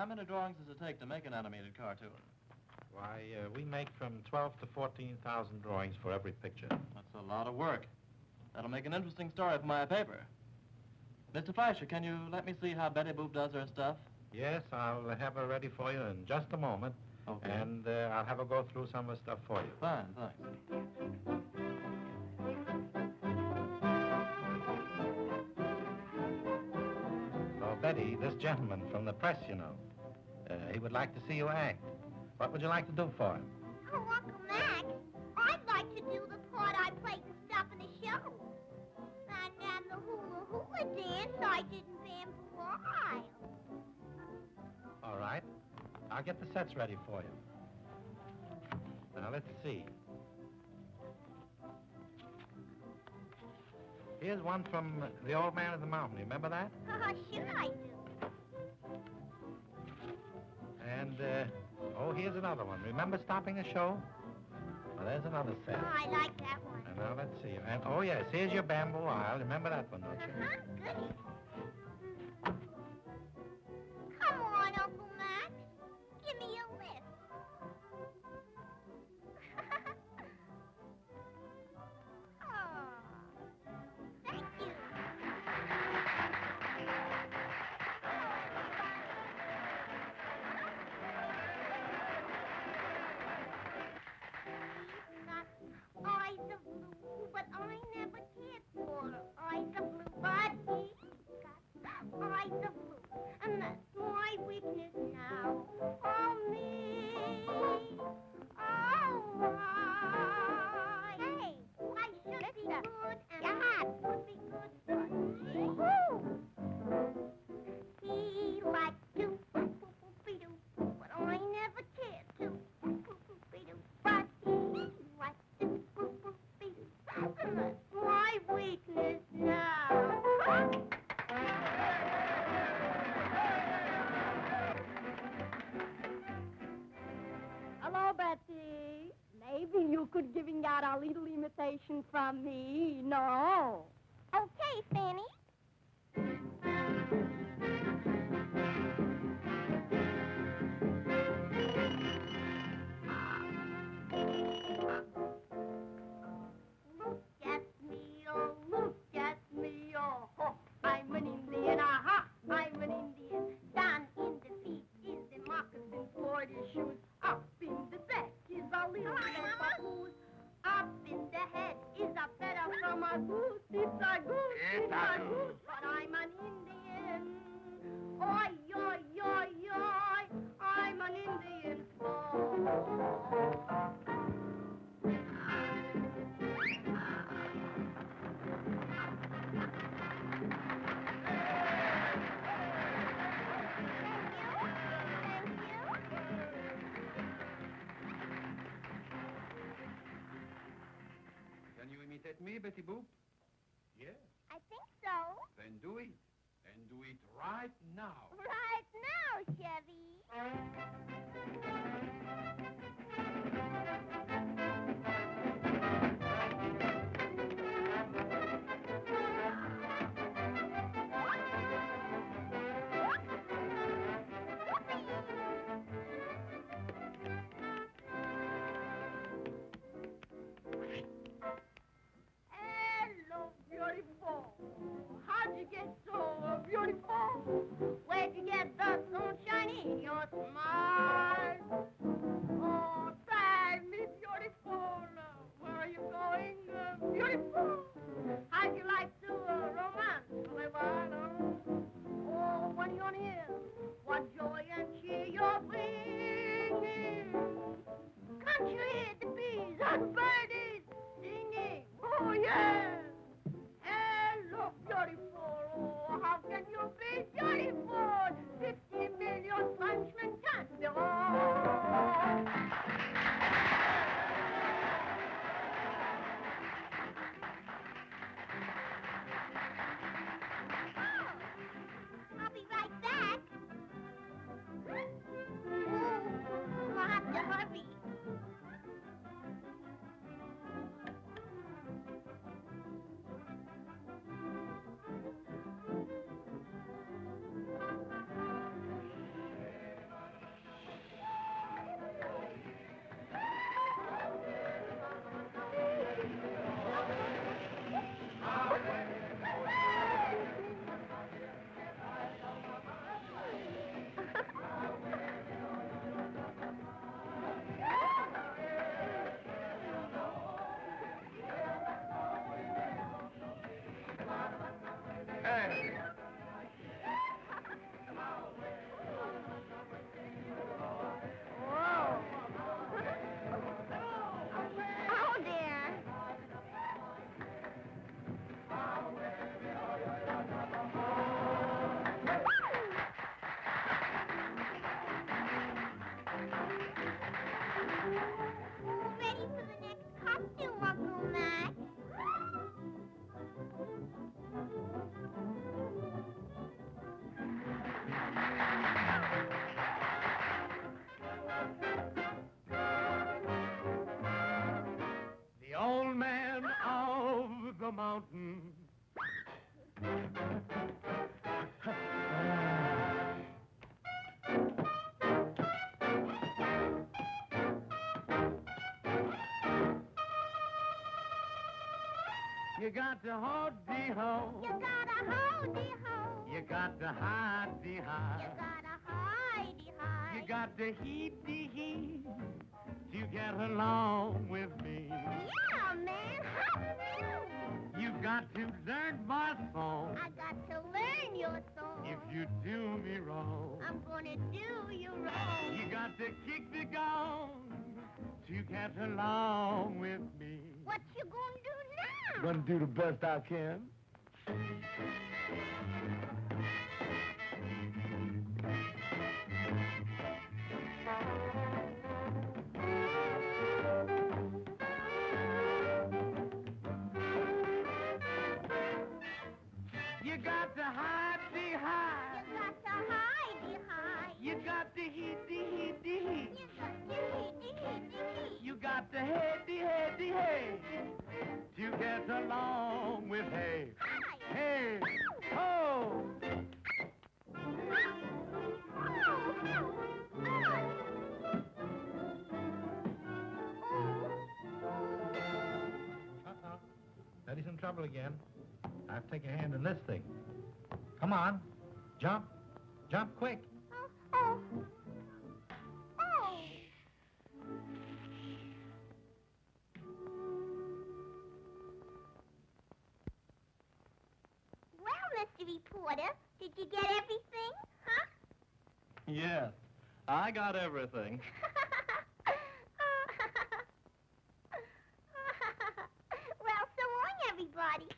How many drawings does it take to make an animated cartoon? Why, uh, we make from 12 to 14,000 drawings for every picture. That's a lot of work. That'll make an interesting story for my paper. Mr. Fleischer, can you let me see how Betty Boop does her stuff? Yes, I'll have her ready for you in just a moment. Okay. And uh, I'll have her go through some of the stuff for you. Fine, thanks. Oh, Betty, this gentleman from the press, you know. Uh, he would like to see you act. What would you like to do for him? Oh, Uncle Max, I'd like to do the part I played and stuff in the show. And then the hula hula dance I did in Van for a while. All right. I'll get the sets ready for you. Now, let's see. Here's one from The Old Man of the Mountain. You remember that? Uh, sure I do. And, uh, oh, here's another one. Remember stopping a show? Well, there's another Oh, set. I like that one. And now let's see. And, oh, yes, here's your bamboo isle. Remember that one, don't you? Uh-huh, goody. Got you could giving out a little imitation from me. No. Okay, Fanny. But I'm an Indian. I'm an Indian. Can you imitate me, Betty Boop? Yes. So. Then do it. And do it right now. Right now, Chevy. How'd The old man of the mountain. You got to hold the ho. You gotta hold the ho. You got to hide the You gotta hide the high. You got to heat the heat to get along with me. Yeah, man. How new? You got to learn my song. I got to learn your song. If you do me wrong, I'm gonna do you wrong. you got to kick the gong to get along with me. What you gonna do now? Gonna do the best I can. You got to hide get along with hay. Hey, ho! Uh-oh. Daddy's in trouble again. I have to take a hand in this thing. Come on. Jump. Jump quick. quarter. Did you get everything, huh? Yes, I got everything. well, so long, everybody.